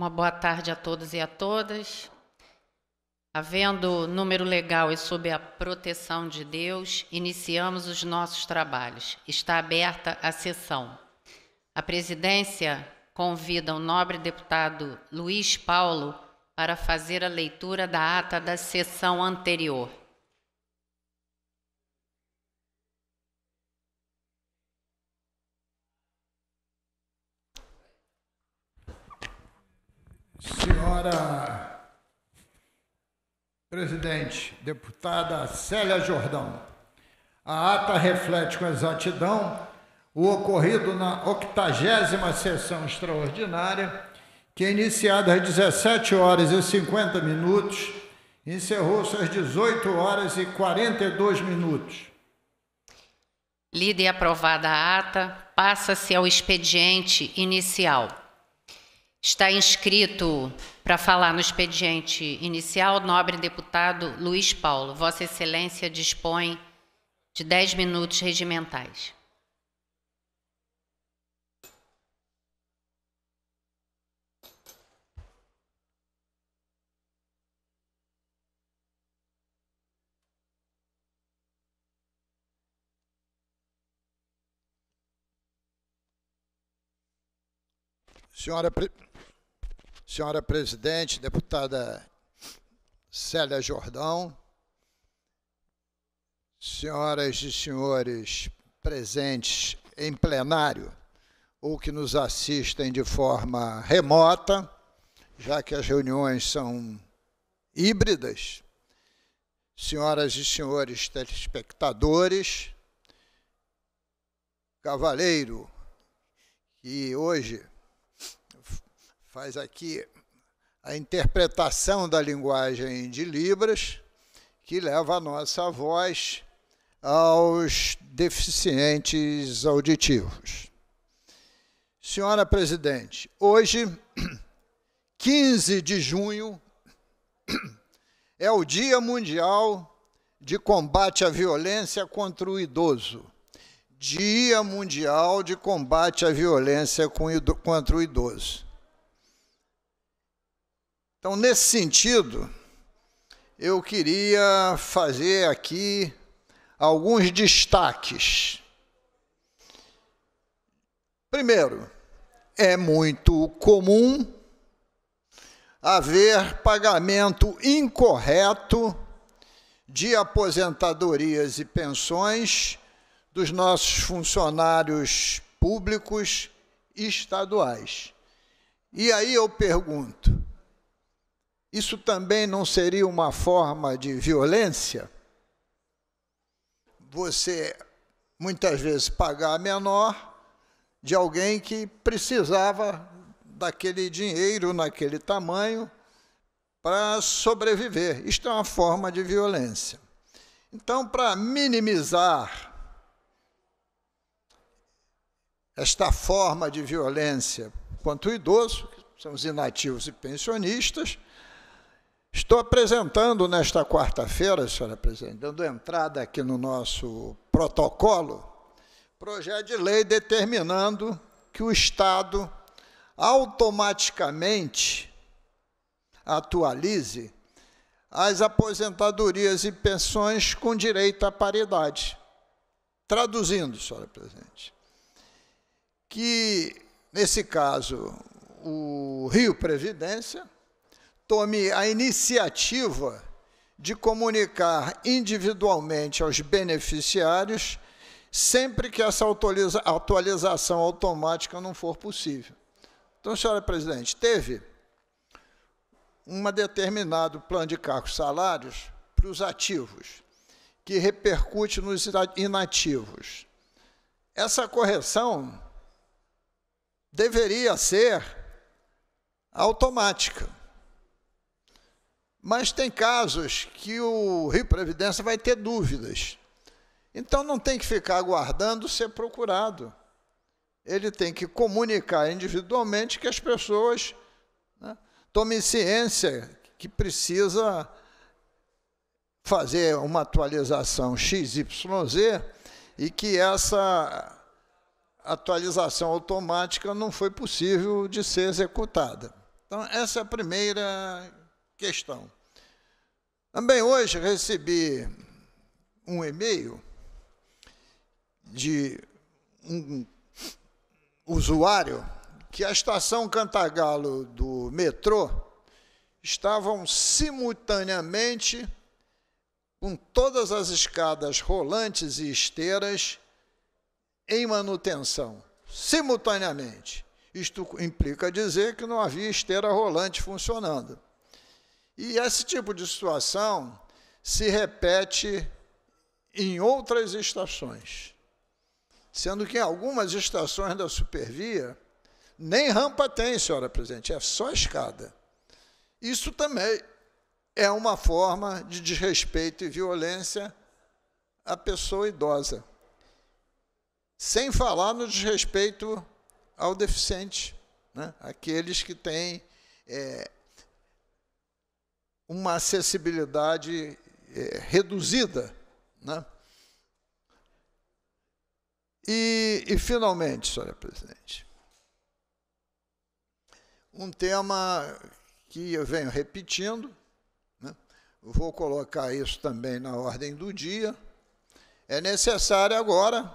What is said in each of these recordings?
Uma boa tarde a todos e a todas. Havendo número legal e sob a proteção de Deus, iniciamos os nossos trabalhos. Está aberta a sessão. A presidência convida o nobre deputado Luiz Paulo para fazer a leitura da ata da sessão anterior. Senhora Presidente, deputada Célia Jordão, a ata reflete com exatidão o ocorrido na 80 sessão extraordinária, que iniciada às 17 horas e 50 minutos, encerrou-se às 18 horas e 42 minutos. Lida e aprovada a ata, passa-se ao expediente inicial. Está inscrito para falar no expediente inicial o nobre deputado Luiz Paulo. Vossa Excelência dispõe de dez minutos regimentais. Senhora, senhora presidente, deputada Célia Jordão, senhoras e senhores presentes em plenário ou que nos assistem de forma remota, já que as reuniões são híbridas, senhoras e senhores telespectadores, cavaleiro, que hoje faz aqui a interpretação da linguagem de Libras, que leva a nossa voz aos deficientes auditivos. Senhora Presidente, hoje, 15 de junho, é o Dia Mundial de Combate à Violência contra o Idoso. Dia Mundial de Combate à Violência contra o Idoso. Então, nesse sentido, eu queria fazer aqui alguns destaques. Primeiro, é muito comum haver pagamento incorreto de aposentadorias e pensões dos nossos funcionários públicos estaduais. E aí eu pergunto: isso também não seria uma forma de violência? Você muitas vezes pagar menor de alguém que precisava daquele dinheiro naquele tamanho para sobreviver. Isto é uma forma de violência. Então, para minimizar esta forma de violência contra o idoso, que são os inativos e pensionistas, Estou apresentando nesta quarta-feira, senhora presidente, dando entrada aqui no nosso protocolo, projeto de lei determinando que o Estado automaticamente atualize as aposentadorias e pensões com direito à paridade. Traduzindo, senhora presidente, que, nesse caso, o Rio Previdência tome a iniciativa de comunicar individualmente aos beneficiários sempre que essa atualização automática não for possível. Então, senhora presidente, teve um determinado plano de cargos salários para os ativos, que repercute nos inativos. Essa correção deveria ser automática. Mas tem casos que o Rio Previdência vai ter dúvidas. Então não tem que ficar aguardando ser procurado. Ele tem que comunicar individualmente que as pessoas né, tomem ciência que precisa fazer uma atualização XYZ e que essa atualização automática não foi possível de ser executada. Então, essa é a primeira questão. Também hoje recebi um e-mail de um usuário que a estação Cantagalo do metrô estavam simultaneamente com todas as escadas rolantes e esteiras em manutenção, simultaneamente. Isto implica dizer que não havia esteira rolante funcionando. E esse tipo de situação se repete em outras estações, sendo que em algumas estações da supervia nem rampa tem, senhora presidente, é só escada. Isso também é uma forma de desrespeito e violência à pessoa idosa. Sem falar no desrespeito ao deficiente, né? aqueles que têm é, uma acessibilidade é, reduzida. Né? E, e, finalmente, senhora presidente, um tema que eu venho repetindo, né? vou colocar isso também na ordem do dia. É necessário agora,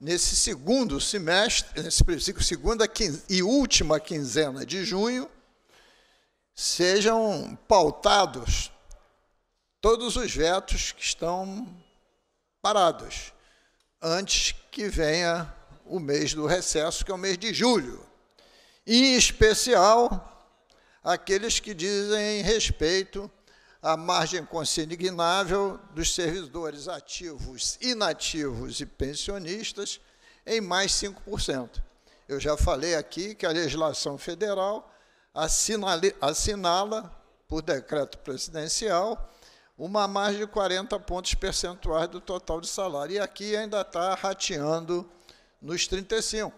nesse segundo semestre, nesse segunda e última quinzena de junho, sejam pautados todos os vetos que estão parados, antes que venha o mês do recesso, que é o mês de julho. Em especial, aqueles que dizem respeito à margem consignável dos servidores ativos, inativos e pensionistas em mais 5%. Eu já falei aqui que a legislação federal assinala, por decreto presidencial, uma margem de 40 pontos percentuais do total de salário. E aqui ainda está rateando nos 35.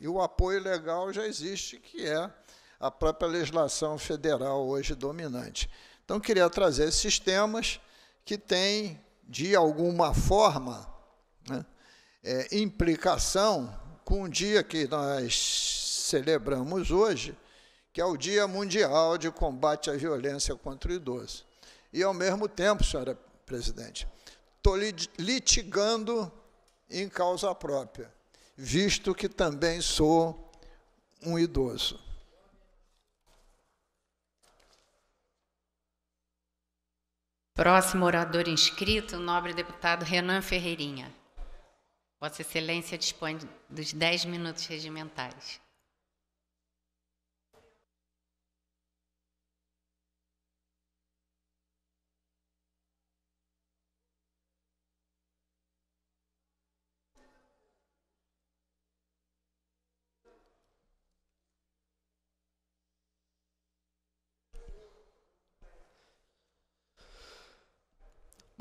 E o apoio legal já existe, que é a própria legislação federal hoje dominante. Então, queria trazer esses temas que têm, de alguma forma, né, é, implicação com o dia que nós celebramos hoje, que é o Dia Mundial de Combate à Violência contra o Idoso. E, ao mesmo tempo, senhora presidente, estou litigando em causa própria, visto que também sou um idoso. Próximo orador inscrito, o nobre deputado Renan Ferreirinha. Vossa Excelência dispõe dos 10 minutos regimentais.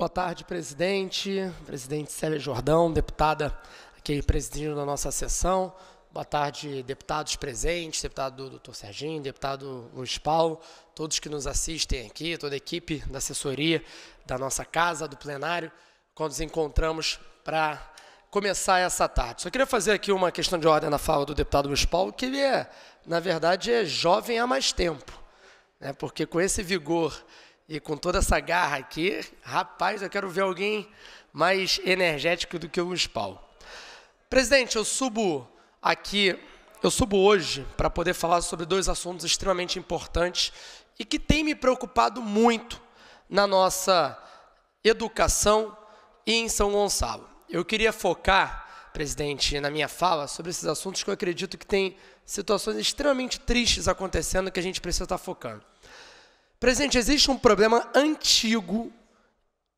Boa tarde, presidente, presidente Célia Jordão, deputada aqui presidindo a nossa sessão. Boa tarde, deputados presentes, deputado doutor Serginho, deputado Luiz Paulo, todos que nos assistem aqui, toda a equipe da assessoria da nossa casa, do plenário, quando nos encontramos para começar essa tarde. Só queria fazer aqui uma questão de ordem na fala do deputado Luiz Paulo, que ele é, na verdade, é jovem há mais tempo, né? porque com esse vigor e com toda essa garra aqui, rapaz, eu quero ver alguém mais energético do que o Paulo. Presidente, eu subo aqui, eu subo hoje para poder falar sobre dois assuntos extremamente importantes e que têm me preocupado muito na nossa educação e em São Gonçalo. Eu queria focar, presidente, na minha fala sobre esses assuntos que eu acredito que tem situações extremamente tristes acontecendo que a gente precisa estar focando. Presidente, existe um problema antigo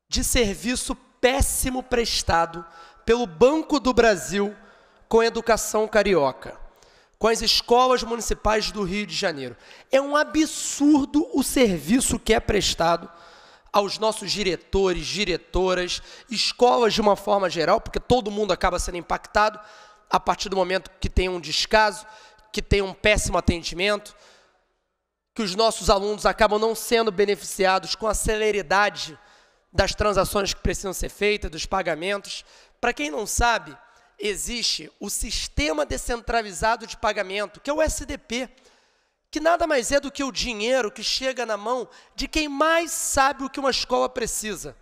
de serviço péssimo prestado pelo Banco do Brasil com a educação carioca, com as escolas municipais do Rio de Janeiro. É um absurdo o serviço que é prestado aos nossos diretores, diretoras, escolas de uma forma geral, porque todo mundo acaba sendo impactado a partir do momento que tem um descaso, que tem um péssimo atendimento que os nossos alunos acabam não sendo beneficiados com a celeridade das transações que precisam ser feitas, dos pagamentos. Para quem não sabe, existe o Sistema Descentralizado de Pagamento, que é o SDP, que nada mais é do que o dinheiro que chega na mão de quem mais sabe o que uma escola precisa,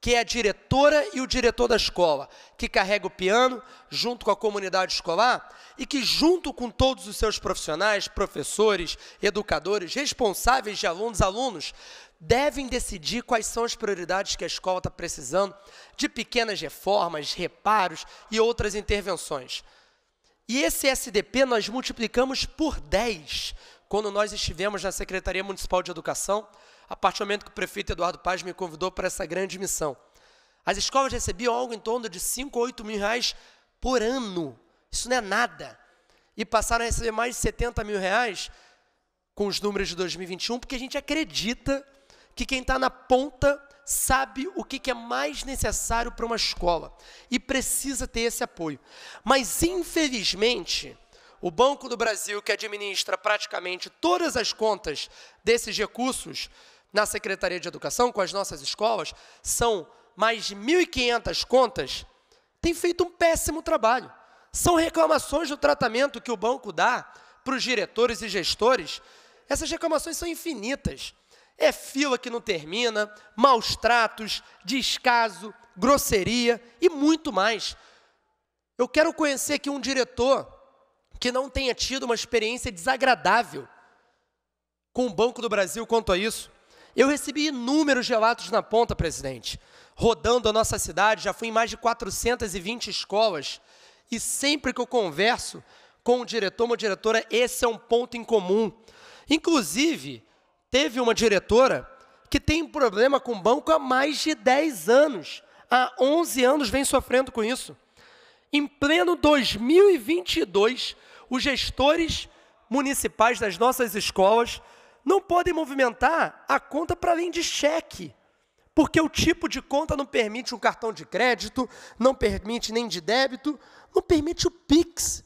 que é a diretora e o diretor da escola, que carrega o piano junto com a comunidade escolar e que, junto com todos os seus profissionais, professores, educadores, responsáveis de alunos, alunos, devem decidir quais são as prioridades que a escola está precisando de pequenas reformas, reparos e outras intervenções. E esse SDP nós multiplicamos por 10 quando nós estivemos na Secretaria Municipal de Educação, a partir do momento que o prefeito Eduardo Paz me convidou para essa grande missão. As escolas recebiam algo em torno de 5 ou 8 mil reais por ano. Isso não é nada. E passaram a receber mais de 70 mil reais com os números de 2021, porque a gente acredita que quem está na ponta sabe o que, que é mais necessário para uma escola e precisa ter esse apoio. Mas, infelizmente, o Banco do Brasil, que administra praticamente todas as contas desses recursos na Secretaria de Educação, com as nossas escolas, são mais de 1.500 contas, tem feito um péssimo trabalho. São reclamações do tratamento que o banco dá para os diretores e gestores. Essas reclamações são infinitas. É fila que não termina, maus tratos, descaso, grosseria e muito mais. Eu quero conhecer aqui um diretor que não tenha tido uma experiência desagradável com o Banco do Brasil quanto a isso. Eu recebi inúmeros relatos na ponta, presidente. Rodando a nossa cidade, já fui em mais de 420 escolas. E sempre que eu converso com o diretor, uma diretora, esse é um ponto em comum. Inclusive, teve uma diretora que tem problema com o banco há mais de 10 anos. Há 11 anos vem sofrendo com isso. Em pleno 2022, os gestores municipais das nossas escolas não podem movimentar a conta para além de cheque, porque o tipo de conta não permite um cartão de crédito, não permite nem de débito, não permite o Pix,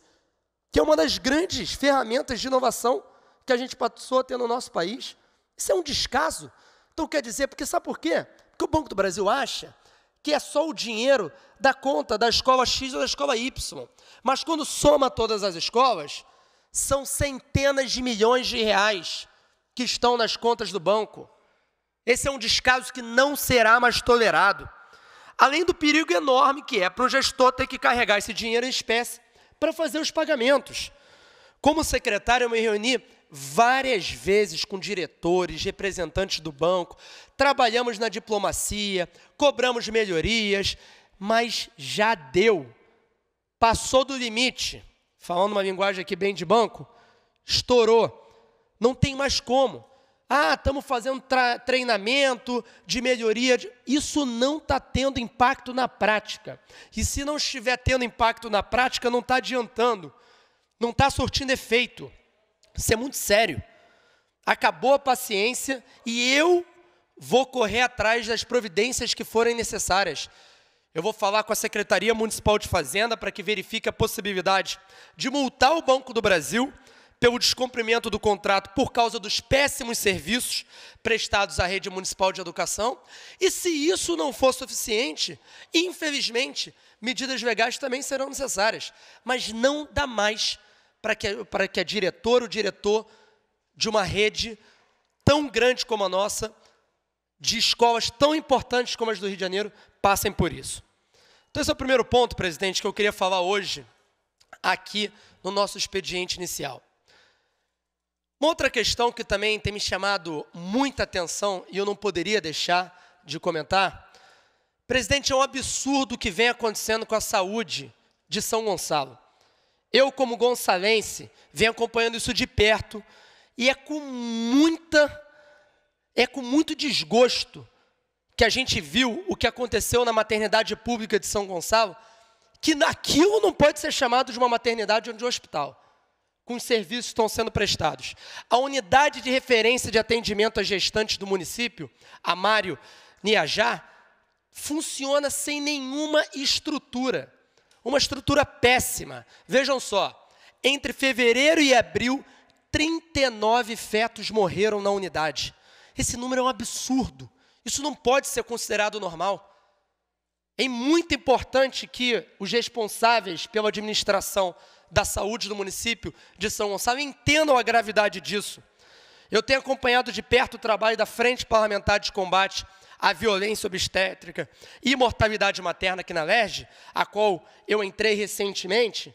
que é uma das grandes ferramentas de inovação que a gente passou a ter no nosso país. Isso é um descaso. Então quer dizer, porque sabe por quê? Porque o Banco do Brasil acha que é só o dinheiro da conta da escola X ou da escola Y. Mas quando soma todas as escolas, são centenas de milhões de reais que estão nas contas do banco. Esse é um descaso que não será mais tolerado. Além do perigo enorme que é para o gestor ter que carregar esse dinheiro em espécie para fazer os pagamentos. Como secretário, eu me reuni várias vezes com diretores, representantes do banco, trabalhamos na diplomacia, cobramos melhorias, mas já deu. Passou do limite. Falando uma linguagem aqui bem de banco, estourou. Não tem mais como. Ah, estamos fazendo treinamento de melhoria. Isso não está tendo impacto na prática. E se não estiver tendo impacto na prática, não está adiantando. Não está surtindo efeito. Isso é muito sério. Acabou a paciência e eu vou correr atrás das providências que forem necessárias. Eu vou falar com a Secretaria Municipal de Fazenda para que verifique a possibilidade de multar o Banco do Brasil pelo descumprimento do contrato por causa dos péssimos serviços prestados à rede municipal de educação. E se isso não for suficiente, infelizmente, medidas legais também serão necessárias. Mas não dá mais para que, para que a diretora, o diretor de uma rede tão grande como a nossa, de escolas tão importantes como as do Rio de Janeiro, passem por isso. Então, esse é o primeiro ponto, presidente, que eu queria falar hoje, aqui no nosso expediente inicial. Uma outra questão que também tem me chamado muita atenção e eu não poderia deixar de comentar, presidente, é um absurdo o que vem acontecendo com a saúde de São Gonçalo. Eu, como gonçalense, venho acompanhando isso de perto e é com muita, é com muito desgosto que a gente viu o que aconteceu na maternidade pública de São Gonçalo, que aquilo não pode ser chamado de uma maternidade ou de um hospital, com os serviços que estão sendo prestados. A unidade de referência de atendimento a gestantes do município, a Mário Niajá, funciona sem nenhuma estrutura uma estrutura péssima. Vejam só, entre fevereiro e abril, 39 fetos morreram na unidade. Esse número é um absurdo. Isso não pode ser considerado normal. É muito importante que os responsáveis pela administração da saúde do município de São Gonçalo entendam a gravidade disso. Eu tenho acompanhado de perto o trabalho da Frente Parlamentar de Combate à Violência Obstétrica e Mortalidade Materna aqui na LERJ, a qual eu entrei recentemente,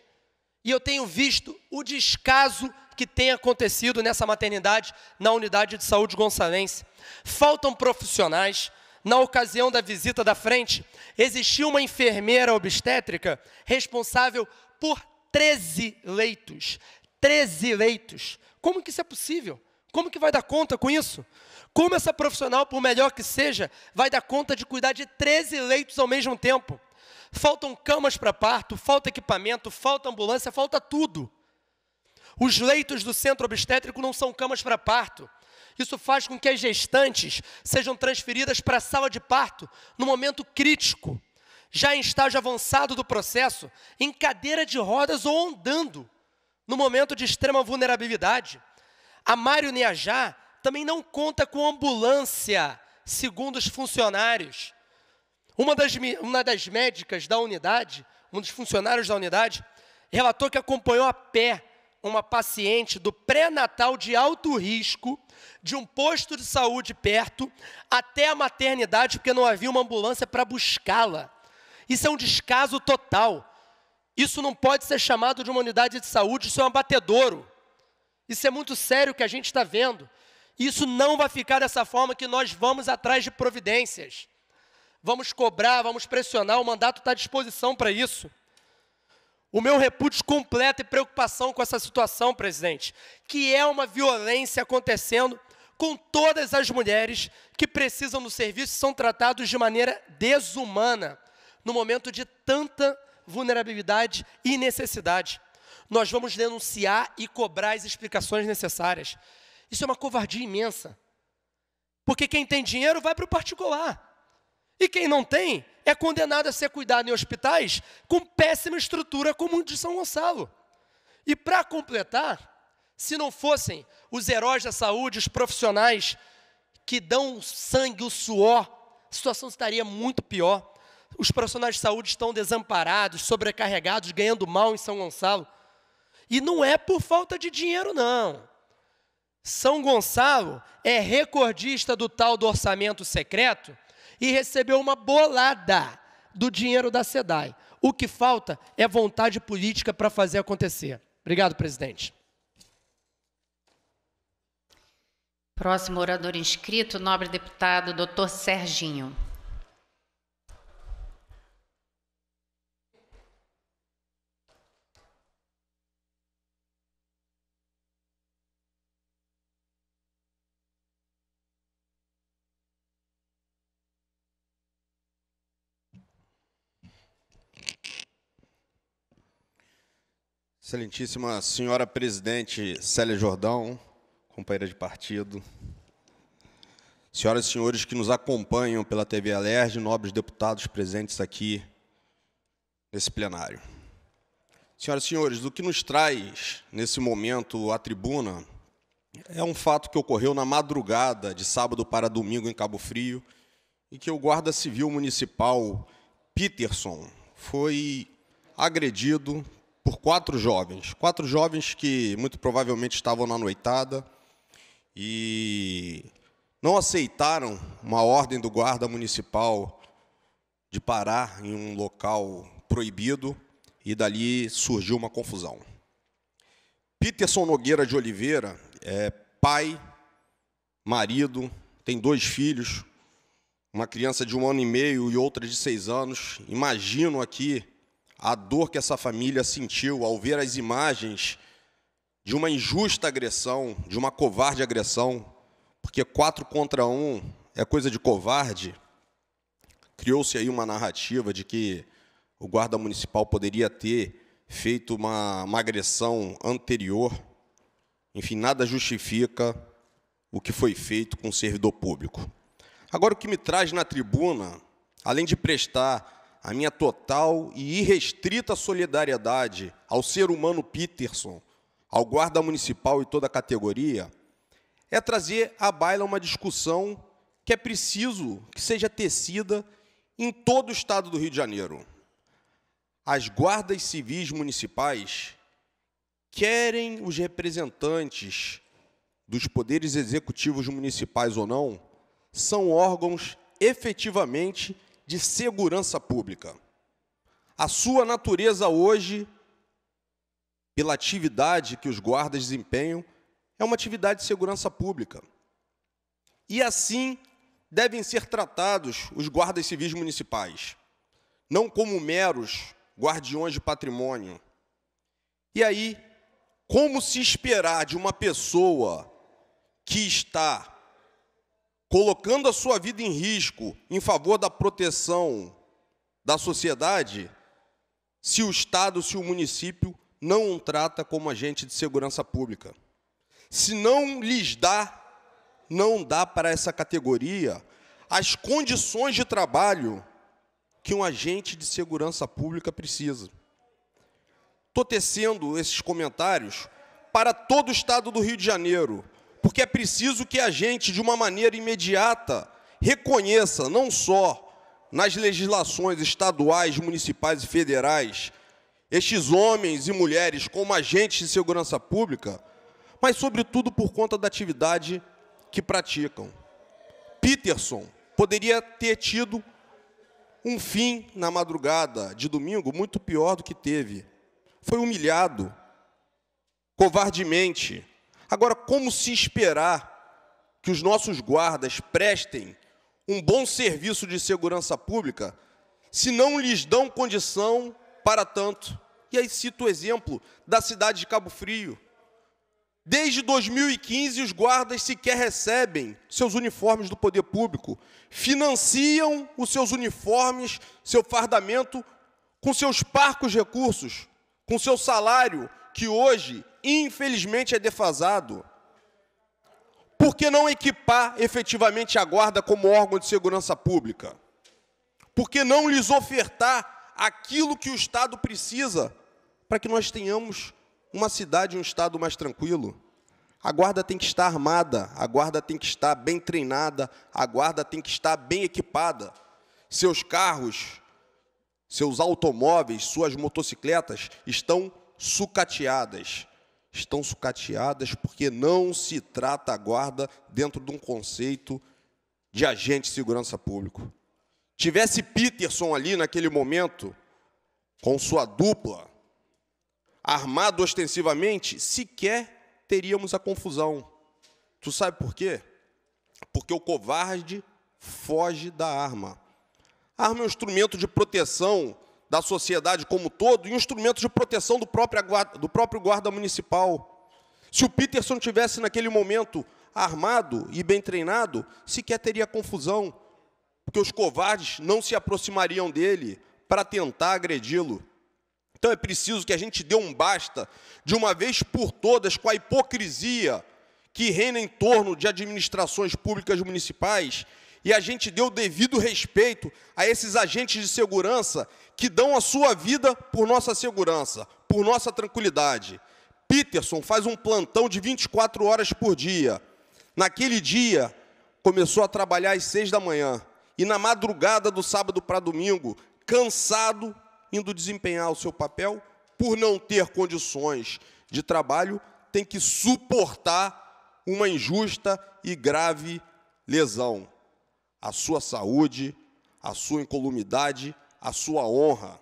e eu tenho visto o descaso que tem acontecido nessa maternidade na unidade de saúde gonçalense. Faltam profissionais. Na ocasião da visita da frente, existia uma enfermeira obstétrica responsável por 13 leitos. 13 leitos. Como que isso é possível? Como que vai dar conta com isso? Como essa profissional, por melhor que seja, vai dar conta de cuidar de 13 leitos ao mesmo tempo? Faltam camas para parto, falta equipamento, falta ambulância, falta tudo. Os leitos do centro obstétrico não são camas para parto. Isso faz com que as gestantes sejam transferidas para a sala de parto no momento crítico, já em estágio avançado do processo, em cadeira de rodas ou andando, no momento de extrema vulnerabilidade. A Mário Niajá também não conta com ambulância, segundo os funcionários. Uma das, uma das médicas da unidade, um dos funcionários da unidade, relatou que acompanhou a pé uma paciente do pré-natal de alto risco, de um posto de saúde perto, até a maternidade, porque não havia uma ambulância para buscá-la. Isso é um descaso total. Isso não pode ser chamado de uma unidade de saúde, isso é um abatedouro. Isso é muito sério o que a gente está vendo. Isso não vai ficar dessa forma que nós vamos atrás de providências. Vamos cobrar, vamos pressionar, o mandato está à disposição para isso. O meu repúdio completo e preocupação com essa situação, presidente, que é uma violência acontecendo com todas as mulheres que precisam do serviço e são tratados de maneira desumana, no momento de tanta vulnerabilidade e necessidade. Nós vamos denunciar e cobrar as explicações necessárias. Isso é uma covardia imensa. Porque quem tem dinheiro vai para o particular. E quem não tem é condenado a ser cuidado em hospitais com péssima estrutura, como o de São Gonçalo. E para completar, se não fossem os heróis da saúde, os profissionais que dão o sangue, o suor, a situação estaria muito pior. Os profissionais de saúde estão desamparados, sobrecarregados, ganhando mal em São Gonçalo. E não é por falta de dinheiro, não. São Gonçalo é recordista do tal do orçamento secreto e recebeu uma bolada do dinheiro da SEDAI. O que falta é vontade política para fazer acontecer. Obrigado, presidente. Próximo orador inscrito, nobre deputado, doutor Serginho. Excelentíssima senhora presidente Célia Jordão, companheira de partido, senhoras e senhores que nos acompanham pela TV Alerj, nobres deputados presentes aqui nesse plenário. Senhoras e senhores, o que nos traz nesse momento à tribuna é um fato que ocorreu na madrugada de sábado para domingo em Cabo Frio e que o guarda civil municipal Peterson foi agredido por quatro jovens. Quatro jovens que muito provavelmente estavam na noitada e não aceitaram uma ordem do guarda municipal de parar em um local proibido e dali surgiu uma confusão. Peterson Nogueira de Oliveira é pai, marido, tem dois filhos, uma criança de um ano e meio e outra de seis anos. Imagino aqui a dor que essa família sentiu ao ver as imagens de uma injusta agressão, de uma covarde agressão, porque quatro contra um é coisa de covarde. Criou-se aí uma narrativa de que o guarda municipal poderia ter feito uma, uma agressão anterior. Enfim, nada justifica o que foi feito com o servidor público. Agora, o que me traz na tribuna, além de prestar a minha total e irrestrita solidariedade ao ser humano Peterson, ao guarda municipal e toda a categoria, é trazer à baila uma discussão que é preciso que seja tecida em todo o estado do Rio de Janeiro. As guardas civis municipais querem os representantes dos poderes executivos municipais ou não, são órgãos efetivamente de segurança pública. A sua natureza hoje, pela atividade que os guardas desempenham, é uma atividade de segurança pública. E assim devem ser tratados os guardas civis municipais, não como meros guardiões de patrimônio. E aí, como se esperar de uma pessoa que está colocando a sua vida em risco em favor da proteção da sociedade, se o Estado, se o município não o trata como agente de segurança pública. Se não lhes dá, não dá para essa categoria as condições de trabalho que um agente de segurança pública precisa. Estou tecendo esses comentários para todo o Estado do Rio de Janeiro, porque é preciso que a gente, de uma maneira imediata, reconheça não só nas legislações estaduais, municipais e federais estes homens e mulheres como agentes de segurança pública, mas, sobretudo, por conta da atividade que praticam. Peterson poderia ter tido um fim na madrugada de domingo muito pior do que teve. Foi humilhado, covardemente, Agora, como se esperar que os nossos guardas prestem um bom serviço de segurança pública se não lhes dão condição para tanto? E aí cito o exemplo da cidade de Cabo Frio. Desde 2015, os guardas sequer recebem seus uniformes do poder público, financiam os seus uniformes, seu fardamento, com seus parcos recursos, com seu salário, que hoje infelizmente é defasado. Por que não equipar efetivamente a guarda como órgão de segurança pública? Por que não lhes ofertar aquilo que o Estado precisa para que nós tenhamos uma cidade, um Estado mais tranquilo? A guarda tem que estar armada, a guarda tem que estar bem treinada, a guarda tem que estar bem equipada. Seus carros, seus automóveis, suas motocicletas estão sucateadas estão sucateadas porque não se trata a guarda dentro de um conceito de agente de segurança público. Tivesse Peterson ali naquele momento, com sua dupla, armado ostensivamente, sequer teríamos a confusão. Tu sabe por quê? Porque o covarde foge da arma. A arma é um instrumento de proteção da sociedade como todo e um instrumento de proteção do próprio, guarda, do próprio guarda municipal. Se o Peterson tivesse naquele momento armado e bem treinado, sequer teria confusão, porque os covardes não se aproximariam dele para tentar agredi-lo. Então é preciso que a gente dê um basta, de uma vez por todas, com a hipocrisia que reina em torno de administrações públicas municipais e a gente o devido respeito a esses agentes de segurança que dão a sua vida por nossa segurança, por nossa tranquilidade. Peterson faz um plantão de 24 horas por dia. Naquele dia, começou a trabalhar às seis da manhã. E na madrugada do sábado para domingo, cansado, indo desempenhar o seu papel, por não ter condições de trabalho, tem que suportar uma injusta e grave lesão. A sua saúde, a sua incolumidade a sua honra.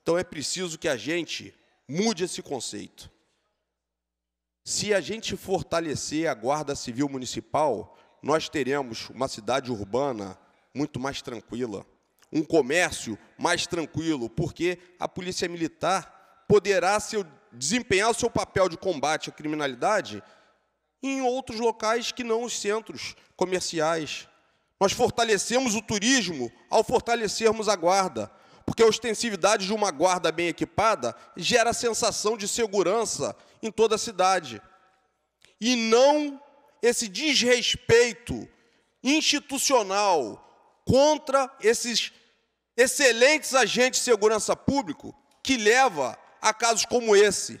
Então é preciso que a gente mude esse conceito. Se a gente fortalecer a Guarda Civil Municipal, nós teremos uma cidade urbana muito mais tranquila, um comércio mais tranquilo, porque a Polícia Militar poderá seu, desempenhar o seu papel de combate à criminalidade em outros locais que não os centros comerciais. Nós fortalecemos o turismo ao fortalecermos a guarda, porque a ostensividade de uma guarda bem equipada gera a sensação de segurança em toda a cidade. E não esse desrespeito institucional contra esses excelentes agentes de segurança público que leva a casos como esse,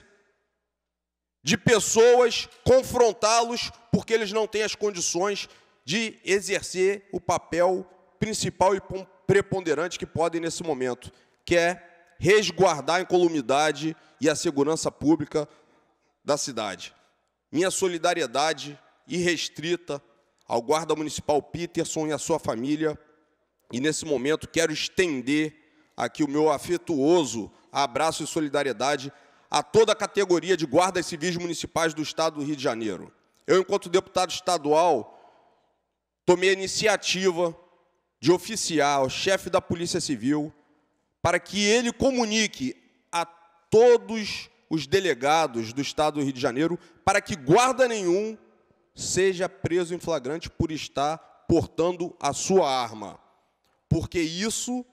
de pessoas confrontá-los porque eles não têm as condições de exercer o papel principal e preponderante que podem nesse momento, que é resguardar a incolumidade e a segurança pública da cidade. Minha solidariedade irrestrita ao guarda municipal Peterson e à sua família, e nesse momento quero estender aqui o meu afetuoso abraço e solidariedade a toda a categoria de guardas civis municipais do Estado do Rio de Janeiro. Eu, enquanto deputado estadual, tomei a iniciativa de oficiar ao chefe da Polícia Civil para que ele comunique a todos os delegados do Estado do Rio de Janeiro para que guarda nenhum seja preso em flagrante por estar portando a sua arma, porque isso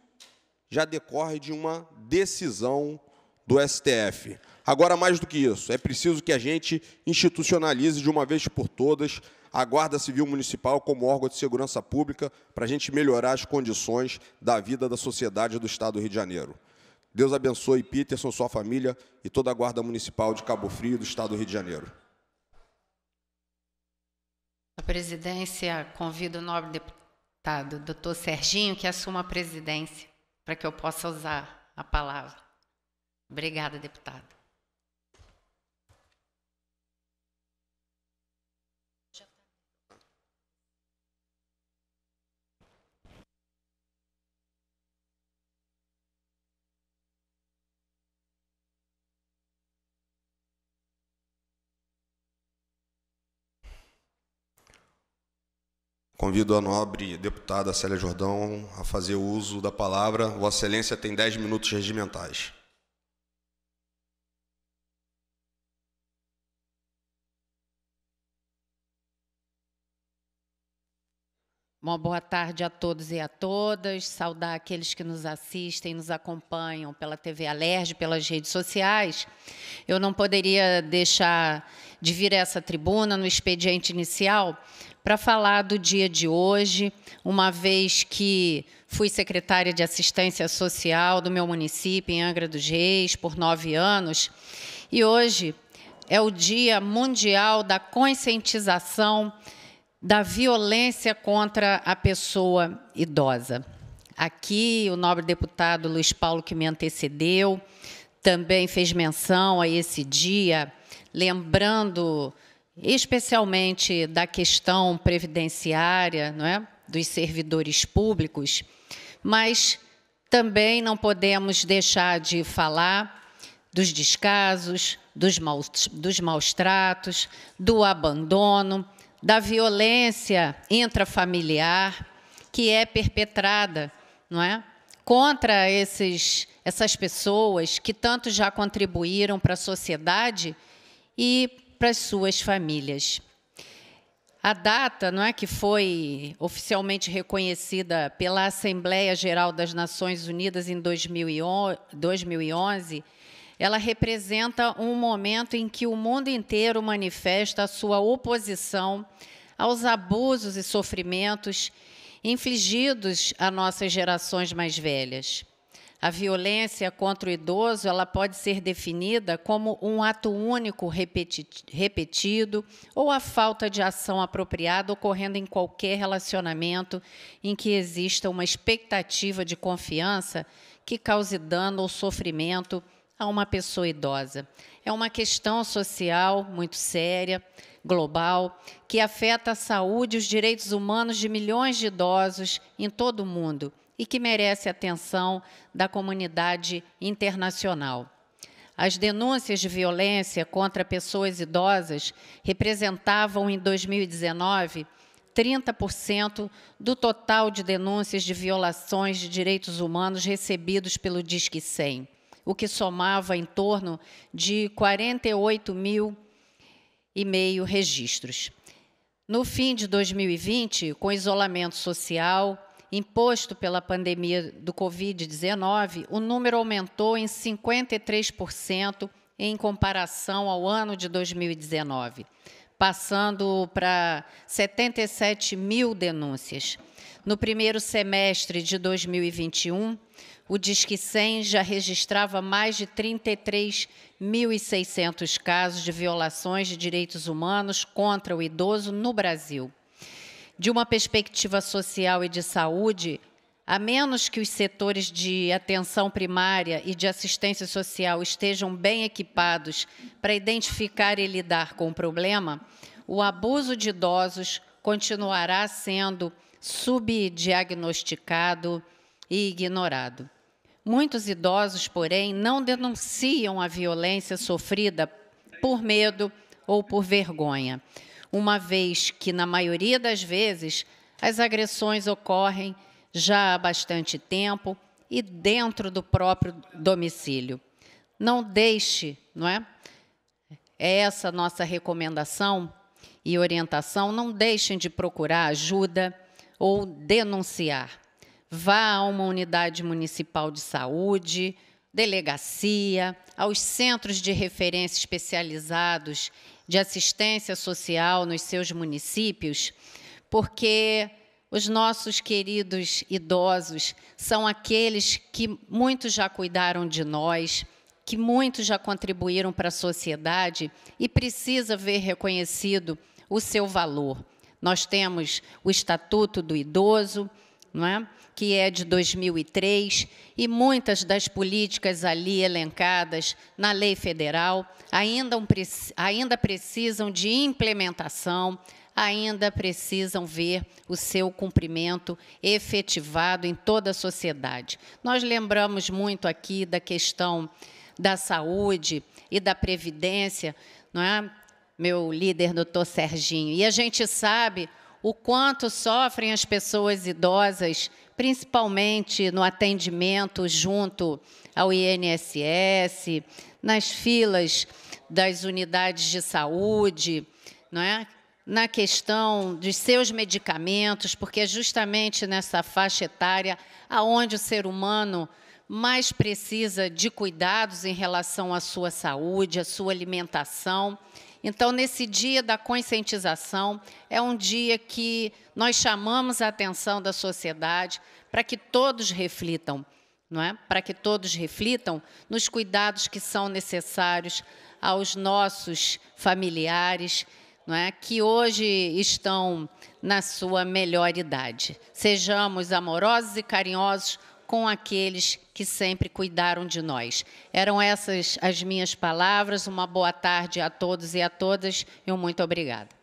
já decorre de uma decisão do STF. Agora, mais do que isso, é preciso que a gente institucionalize de uma vez por todas a Guarda Civil Municipal como órgão de segurança pública para a gente melhorar as condições da vida da sociedade do Estado do Rio de Janeiro. Deus abençoe Peterson, sua família e toda a Guarda Municipal de Cabo Frio do Estado do Rio de Janeiro. A presidência convida o nobre deputado, doutor Serginho, que assuma a presidência, para que eu possa usar a palavra. Obrigada, deputado. Convido a nobre deputada Célia Jordão a fazer uso da palavra. Vossa Excelência tem dez minutos regimentais. Uma boa tarde a todos e a todas. Saudar aqueles que nos assistem, nos acompanham pela TV Alerj, pelas redes sociais. Eu não poderia deixar de vir a essa tribuna no expediente inicial para falar do dia de hoje, uma vez que fui secretária de assistência social do meu município, em Angra dos Reis, por nove anos. E hoje é o Dia Mundial da Conscientização da violência contra a pessoa idosa. Aqui, o nobre deputado Luiz Paulo, que me antecedeu, também fez menção a esse dia, lembrando especialmente da questão previdenciária, não é? dos servidores públicos, mas também não podemos deixar de falar dos descasos, dos maus, dos maus tratos, do abandono, da violência intrafamiliar que é perpetrada, não é? Contra esses, essas pessoas que tanto já contribuíram para a sociedade e para as suas famílias. A data, não é que foi oficialmente reconhecida pela Assembleia Geral das Nações Unidas em 2011 ela representa um momento em que o mundo inteiro manifesta a sua oposição aos abusos e sofrimentos infligidos a nossas gerações mais velhas. A violência contra o idoso ela pode ser definida como um ato único repetido ou a falta de ação apropriada ocorrendo em qualquer relacionamento em que exista uma expectativa de confiança que cause dano ou sofrimento a uma pessoa idosa. É uma questão social muito séria, global, que afeta a saúde e os direitos humanos de milhões de idosos em todo o mundo e que merece atenção da comunidade internacional. As denúncias de violência contra pessoas idosas representavam em 2019 30% do total de denúncias de violações de direitos humanos recebidos pelo Disque 100 o que somava em torno de 48 mil e meio registros. No fim de 2020, com isolamento social imposto pela pandemia do Covid-19, o número aumentou em 53% em comparação ao ano de 2019, passando para 77 mil denúncias. No primeiro semestre de 2021, o Disque 100 já registrava mais de 33.600 casos de violações de direitos humanos contra o idoso no Brasil. De uma perspectiva social e de saúde, A menos que os setores de atenção primária e de assistência social estejam bem equipados para identificar e lidar com o problema, o abuso de idosos continuará sendo subdiagnosticado e ignorado. Muitos idosos, porém, não denunciam a violência sofrida por medo ou por vergonha, uma vez que, na maioria das vezes, as agressões ocorrem já há bastante tempo e dentro do próprio domicílio. Não deixe, não é? É essa nossa recomendação e orientação. Não deixem de procurar ajuda ou denunciar. Vá a uma unidade municipal de saúde, delegacia, aos centros de referência especializados de assistência social nos seus municípios, porque os nossos queridos idosos são aqueles que muitos já cuidaram de nós, que muitos já contribuíram para a sociedade e precisa ver reconhecido o seu valor. Nós temos o Estatuto do Idoso, é? que é de 2003, e muitas das políticas ali elencadas na lei federal ainda, ainda precisam de implementação, ainda precisam ver o seu cumprimento efetivado em toda a sociedade. Nós lembramos muito aqui da questão da saúde e da previdência, não é? Meu líder, doutor Serginho. E a gente sabe o quanto sofrem as pessoas idosas, principalmente no atendimento junto ao INSS, nas filas das unidades de saúde, não é? Na questão dos seus medicamentos, porque é justamente nessa faixa etária aonde o ser humano mais precisa de cuidados em relação à sua saúde, à sua alimentação. Então, nesse dia da conscientização, é um dia que nós chamamos a atenção da sociedade para que todos reflitam, não é? Para que todos reflitam nos cuidados que são necessários aos nossos familiares não é? que hoje estão na sua melhor idade. Sejamos amorosos e carinhosos com aqueles que sempre cuidaram de nós. Eram essas as minhas palavras. Uma boa tarde a todos e a todas e um muito obrigada.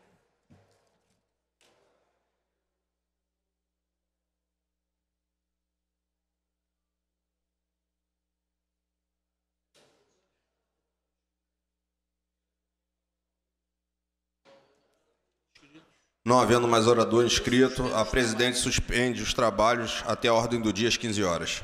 Não havendo mais orador inscrito, a presidente suspende os trabalhos até a ordem do dia às 15 horas.